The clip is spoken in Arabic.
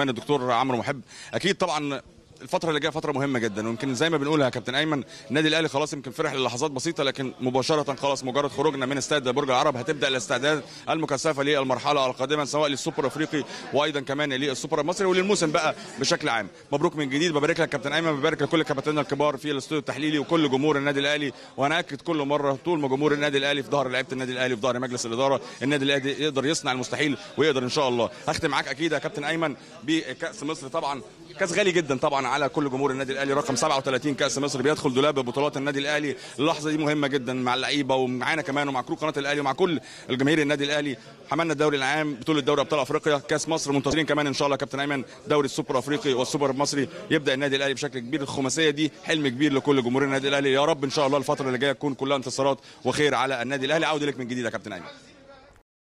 الدكتور عمرو محب أكيد طبعا الفترة اللي جاية فترة مهمة جدا ويمكن زي ما بنقول يا كابتن أيمن النادي الأهلي خلاص يمكن فرح للحظات بسيطة لكن مباشرة خلاص مجرد خروجنا من استاد برج العرب هتبدأ الاستعداد المكثفة للمرحلة القادمة سواء للسوبر الافريقي وأيضا كمان للسوبر المصري وللموسم بقى بشكل عام. مبروك من جديد ببارك لك كابتن أيمن ببارك لكل كابتننا الكبار في الاستوديو التحليلي وكل جمهور النادي الأهلي وأنا اكد كل مرة طول ما جمهور النادي الأهلي في ظهر لعيبة النادي الأهلي في ظهر مجلس الإدارة النادي الأهلي يقدر يصنع المستحيل ويقدر إن شاء الله. هختم معاك أكيد يا كابتن أيمن بكأس مصر طبعا كأس غالي جدا طبعا على كل جمهور النادي الأهلي رقم 37 كأس مصر بيدخل دولاب بطولات النادي الأهلي. اللحظة دي مهمة جدا مع اللعيبة ومعانا كمان ومع group قناة الأهلي ومع كل الجماهير النادي الأهلي. حملنا الدوري العام بطولة دوري أبطال أفريقيا كأس مصر منتظرين كمان إن شاء الله كابتن أيمن دوري السوبر الافريقي والسوبر المصري يبدأ النادي الأهلي بشكل كبير. الخماسية دي حلم كبير لكل جمهور النادي الأهلي. يا رب إن شاء الله الفترة اللي جاية تكون كلها انتصارات وخير على النادي الأهلي. عوده لك من جديد يا كابتن أيمن.